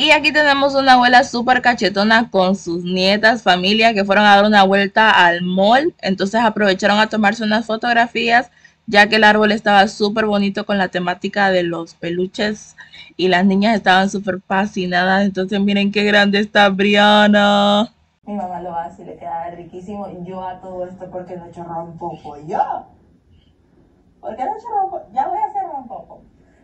Y aquí tenemos una abuela súper cachetona con sus nietas, familia, que fueron a dar una vuelta al mall. Entonces aprovecharon a tomarse unas fotografías, ya que el árbol estaba súper bonito con la temática de los peluches y las niñas estaban súper fascinadas. Entonces miren qué grande está Briana. Mi mamá lo hace y le queda riquísimo. Yo a todo esto porque no he hecho rompopo. ¿Yo? ¿Por qué no he hecho rompopo? Ya voy a hacer rompopo.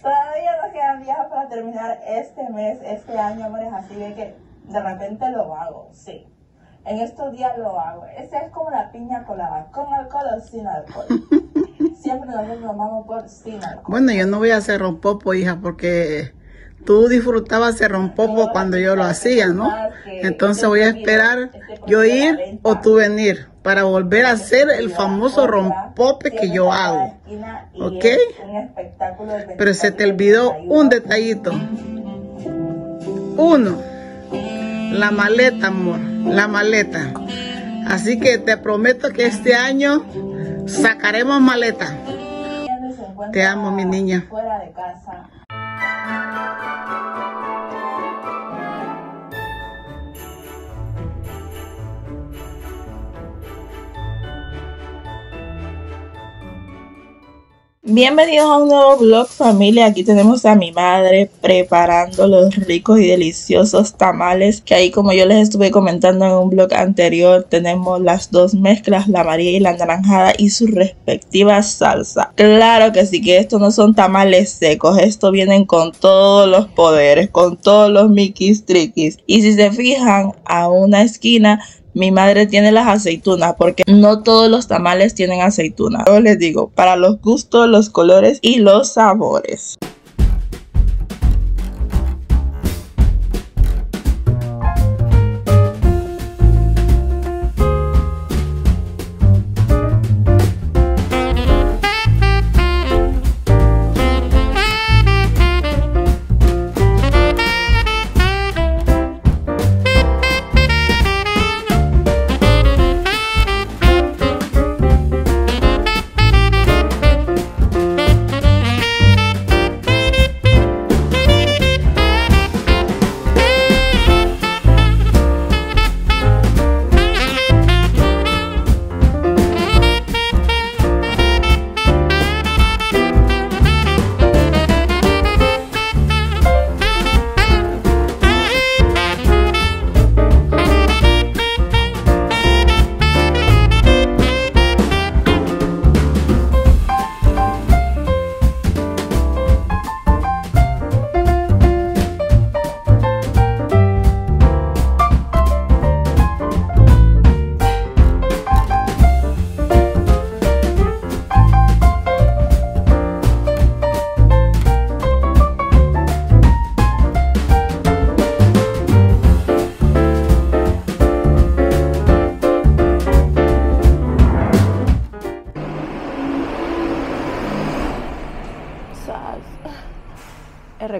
Todavía nos quedan días para terminar este mes, este año, amores, así de que de repente lo hago, sí. En estos días lo hago. Ese es como la piña colada, con alcohol o sin alcohol. Siempre nosotros nos vamos por sin alcohol. Bueno, yo no voy a hacer rompopo, hija, porque tú disfrutabas hacer rompopo cuando yo lo hacía, ¿no? Entonces voy a esperar yo ir o tú venir para volver a hacer el famoso rompope que yo hago. ¿Ok? Pero se te olvidó un detallito. Uno. La maleta, amor. La maleta. Así que te prometo que este año sacaremos maleta. Te amo, mi niña. Bienvenidos a un nuevo vlog familia, aquí tenemos a mi madre preparando los ricos y deliciosos tamales que ahí como yo les estuve comentando en un vlog anterior tenemos las dos mezclas, la maría y la naranjada y su respectiva salsa. Claro que sí que estos no son tamales secos, estos vienen con todos los poderes, con todos los miquis triquis. Y si se fijan a una esquina mi madre tiene las aceitunas porque no todos los tamales tienen aceitunas. Yo les digo, para los gustos, los colores y los sabores.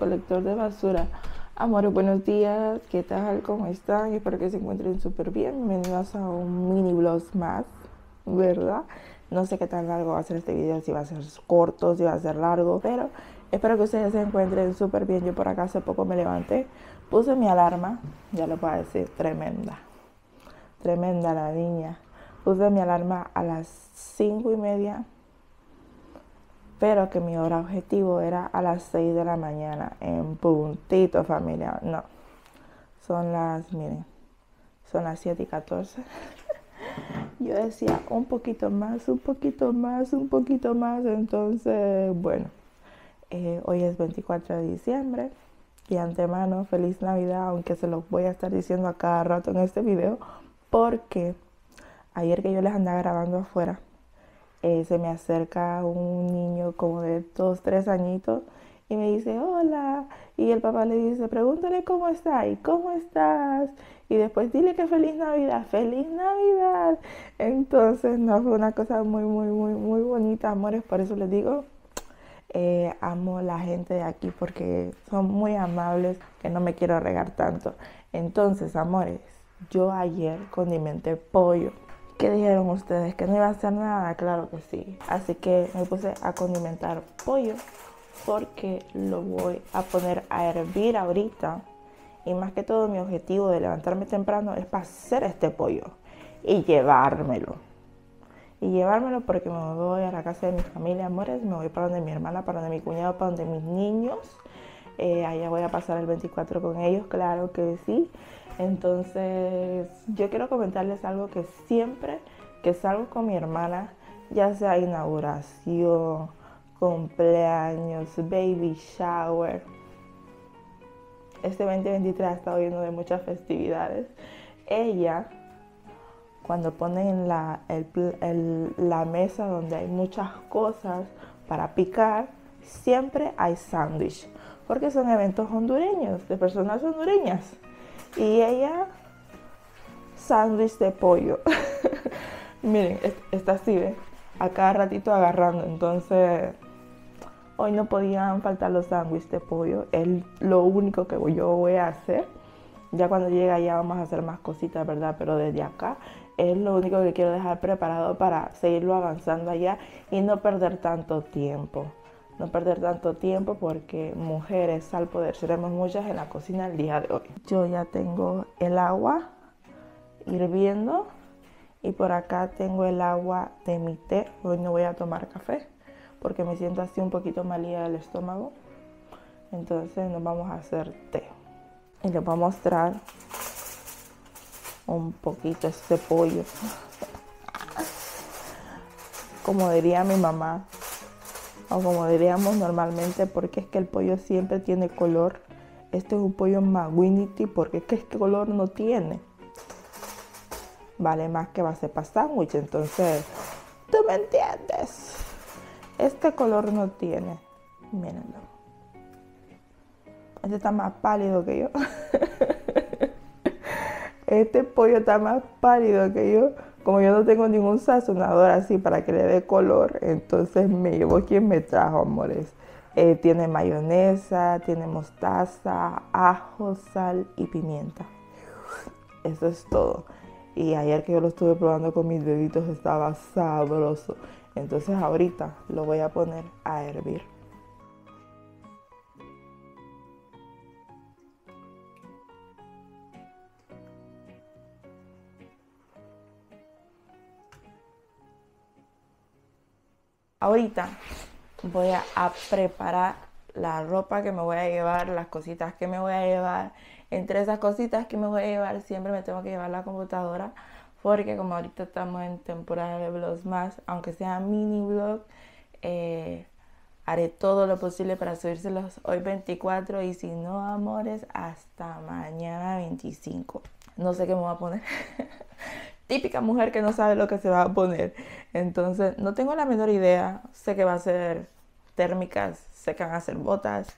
Recolector de basura. Amores, buenos días, ¿qué tal? ¿Cómo están? Espero que se encuentren súper bien. Bienvenidos a un mini vlog más, ¿verdad? No sé qué tan largo va a ser este video, si va a ser corto, si va a ser largo, pero espero que ustedes se encuentren súper bien. Yo por acá hace poco me levanté, puse mi alarma, ya lo puedo decir, tremenda, tremenda la niña. Puse mi alarma a las cinco y media pero que mi hora objetivo era a las 6 de la mañana, en puntito familia. No, son las, miren, son las 7 y 14. Yo decía un poquito más, un poquito más, un poquito más. Entonces, bueno, eh, hoy es 24 de diciembre y antemano feliz Navidad, aunque se los voy a estar diciendo a cada rato en este video, porque ayer que yo les andaba grabando afuera, eh, se me acerca un niño como de dos, tres añitos y me dice, hola. Y el papá le dice, pregúntale cómo está y cómo estás. Y después dile que feliz Navidad, feliz Navidad. Entonces, no, fue una cosa muy, muy, muy, muy bonita, amores. Por eso les digo, eh, amo la gente de aquí porque son muy amables, que no me quiero regar tanto. Entonces, amores, yo ayer condimenté pollo ¿Qué dijeron ustedes? ¿Que no iba a hacer nada? Claro que sí. Así que me puse a condimentar pollo porque lo voy a poner a hervir ahorita Y más que todo mi objetivo de levantarme temprano es para hacer este pollo y llevármelo. Y llevármelo porque me voy a la casa de mi familia, amores, me voy para donde mi hermana, para donde mi cuñado, para donde mis niños. Eh, allá voy a pasar el 24 con ellos, claro que sí. Entonces, yo quiero comentarles algo que siempre que salgo con mi hermana, ya sea inauguración, cumpleaños, baby shower, este 2023 ha estado lleno de muchas festividades. Ella, cuando ponen la, la mesa donde hay muchas cosas para picar, siempre hay sándwich, porque son eventos hondureños, de personas hondureñas. Y ella, sándwich de pollo. Miren, está así, ¿ve? A cada ratito agarrando, entonces Hoy no podían faltar los sándwiches de pollo. Es lo único que yo voy a hacer. Ya cuando llegue allá vamos a hacer más cositas, ¿verdad? Pero desde acá es lo único que quiero dejar preparado para seguirlo avanzando allá y no perder tanto tiempo. No perder tanto tiempo porque mujeres al poder seremos muchas en la cocina el día de hoy. Yo ya tengo el agua hirviendo y por acá tengo el agua de mi té. Hoy no voy a tomar café porque me siento así un poquito malía del estómago. Entonces nos vamos a hacer té. Y les voy a mostrar un poquito este pollo. Como diría mi mamá, o como diríamos normalmente, porque es que el pollo siempre tiene color. Este es un pollo Maguinity porque es que este color no tiene. Vale más que va a ser para sándwich, entonces, ¿tú me entiendes? Este color no tiene. Mírenlo. Este está más pálido que yo. Este pollo está más pálido que yo. Como yo no tengo ningún sazonador así para que le dé color, entonces me llevo quien me trajo, amores. Eh, tiene mayonesa, tiene mostaza, ajo, sal y pimienta. Eso es todo. Y ayer que yo lo estuve probando con mis deditos estaba sabroso. Entonces ahorita lo voy a poner a hervir. Ahorita voy a, preparar la ropa que me voy a llevar, las cositas que me voy a llevar. Entre esas cositas que me voy a llevar siempre me tengo que llevar la computadora porque como ahorita estamos en temporada de vlogs más, aunque sea mini vlog, eh, haré todo lo posible para subírselos hoy 24 y si no, amores, hasta mañana 25. No sé qué me voy a poner. Típica mujer que no sabe lo que se va a poner. Entonces, no tengo la menor idea. Sé que va a ser térmicas, sé que van a ser botas,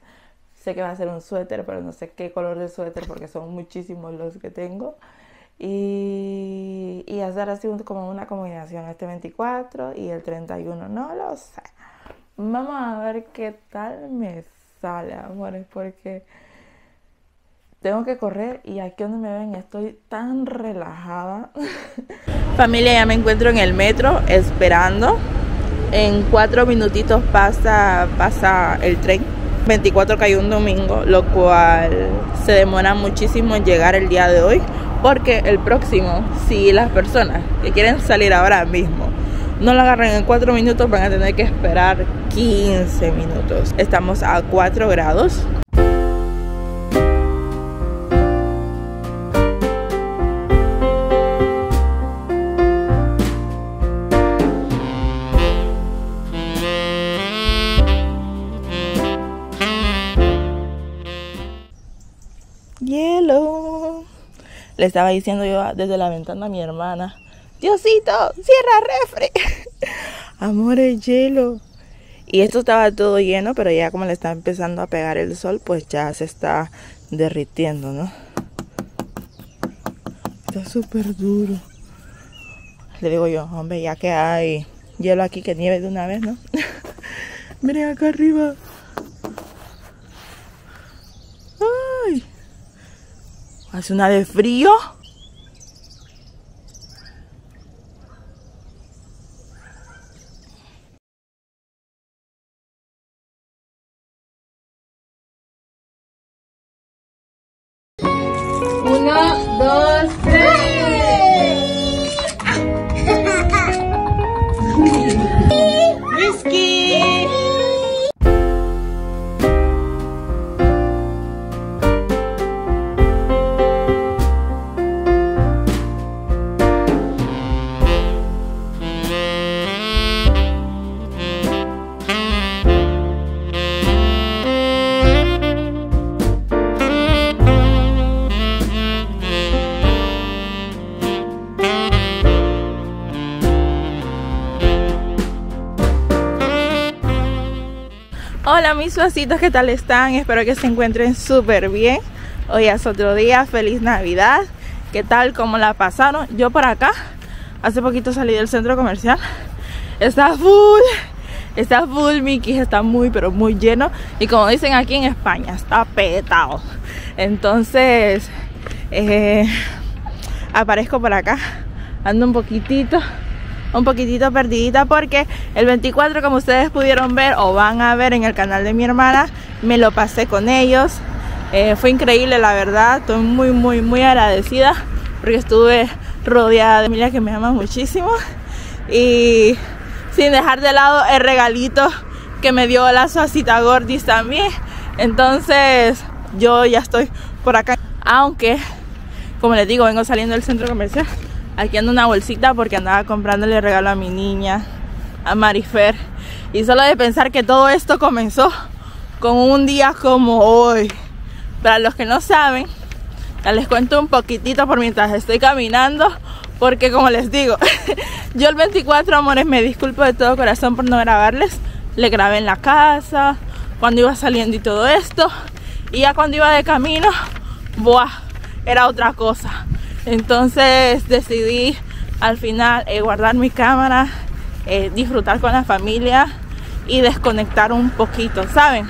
sé que va a ser un suéter, pero no sé qué color de suéter porque son muchísimos los que tengo y, hacer así como una combinación este 24 y el 31, no lo sé. Vamos a ver qué tal me sale, amores, porque tengo que correr y aquí donde me ven estoy tan relajada. Familia, ya me encuentro en el metro esperando. En cuatro minutitos pasa, pasa el tren. 24 que hay un domingo, lo cual se demora muchísimo en llegar el día de hoy porque el próximo, si las personas que quieren salir ahora mismo no lo agarran en 4 minutos, van a tener que esperar 15 minutos. Estamos a 4 grados. Le estaba diciendo yo desde la ventana a mi hermana, Diosito, cierra refri. Amores, hielo. Y esto estaba todo lleno, pero ya como le está empezando a pegar el sol, pues ya se está derritiendo, ¿no? Está súper duro. Le digo yo, hombre, ya que hay hielo aquí, que nieve de una vez, ¿no? Miren acá arriba. Hace una de frío. Mis ¿qué tal están? Espero que se encuentren súper bien. Hoy es otro día, feliz Navidad. ¿Qué tal? ¿Cómo la pasaron? Yo por acá, hace poquito salí del centro comercial. Está full, está full, Mickey, está muy, pero muy lleno. Y como dicen aquí en España, está petado. Entonces, eh, aparezco por acá, ando un poquitito un poquitito perdidita porque el 24 como ustedes pudieron ver o van a ver en el canal de mi hermana me lo pasé con ellos. Eh, fue increíble la verdad. Estoy muy muy muy agradecida porque estuve rodeada de familia que me ama muchísimo. Y sin dejar de lado el regalito que me dio la suacita gordis también. Entonces yo ya estoy por acá. Aunque como les digo vengo saliendo del centro comercial Aquí ando una bolsita porque andaba comprándole regalo a mi niña, a Marifer. Y solo de pensar que todo esto comenzó con un día como hoy. Para los que no saben, ya les cuento un poquitito por mientras estoy caminando. Porque como les digo, yo el 24, amores, me disculpo de todo corazón por no grabarles. Le grabé en la casa, cuando iba saliendo y todo esto. Y ya cuando iba de camino, ¡buah! Era otra cosa. Entonces decidí al final eh, guardar mi cámara, eh, disfrutar con la familia y desconectar un poquito, ¿saben?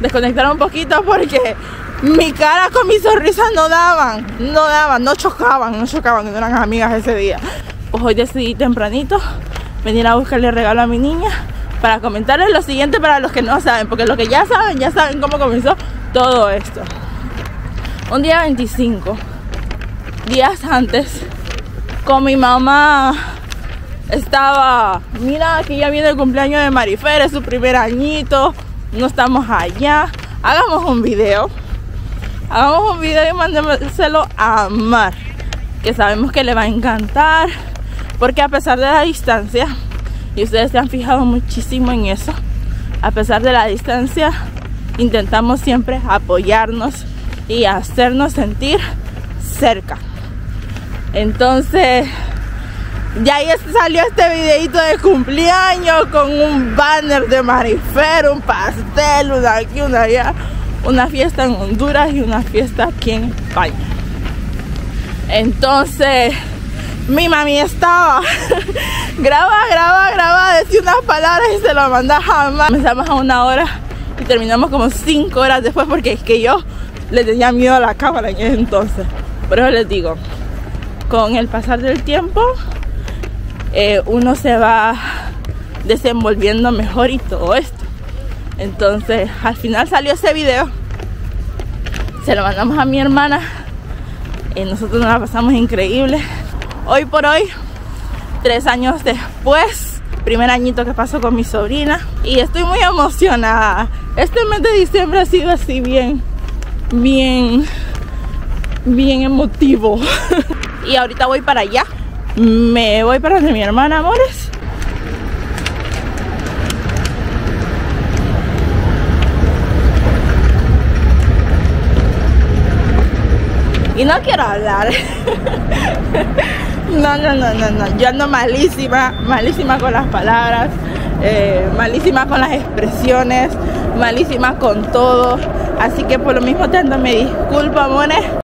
Desconectar un poquito porque mi cara con mi sonrisa no daban, no daban, no chocaban, no chocaban, no eran amigas ese día. Pues hoy decidí tempranito venir a buscarle regalo a mi niña para comentarles lo siguiente para los que no saben, porque los que ya saben, ya saben cómo comenzó todo esto. Un día 25 días antes con mi mamá estaba, mira que ya viene el cumpleaños de Marifer, es su primer añito, no estamos allá, hagamos un video, hagamos un video y mandémoselo a Mar, que sabemos que le va a encantar, porque a pesar de la distancia, y ustedes se han fijado muchísimo en eso, a pesar de la distancia, intentamos siempre apoyarnos y hacernos sentir cerca. Entonces, ya ahí salió este videito de cumpleaños con un banner de Marifer, un pastel, una aquí, una allá. Una fiesta en Honduras y una fiesta aquí en España. Entonces, mi mami estaba graba, graba, graba, decía unas palabras y se lo manda jamás. Comenzamos a una hora y terminamos como cinco horas después porque es que yo le tenía miedo a la cámara en ese entonces. Por eso les digo, con el pasar del tiempo eh, uno se va desenvolviendo mejor y todo esto. Entonces al final salió ese video, se lo mandamos a mi hermana y nosotros nos la pasamos increíble. Hoy por hoy, tres años después, primer añito que pasó con mi sobrina y estoy muy emocionada. Este mes de diciembre ha sido así bien, bien, bien emotivo. y ahorita voy para allá. Me voy para donde mi hermana, amores. Y no quiero hablar. No, no, no, no, no. Yo ando malísima, malísima con las palabras, eh, malísima con las expresiones, malísima con todo. Así que por lo mismo tanto me disculpo, amores